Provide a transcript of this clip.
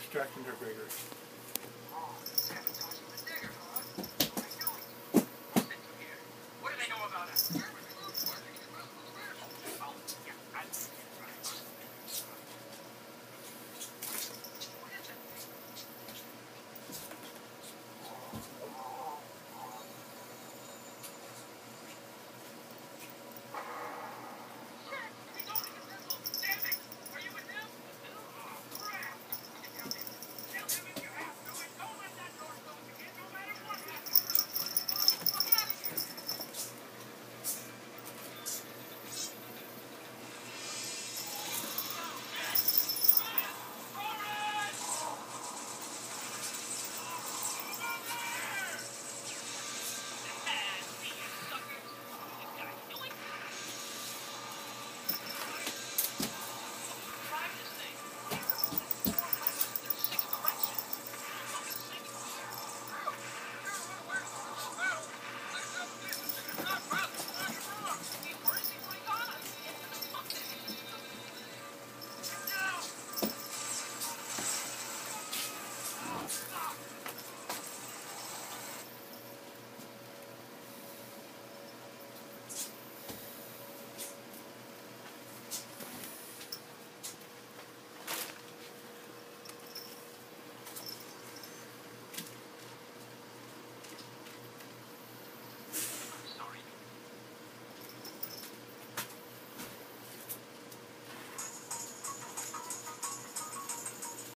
distracting their greater. あっ!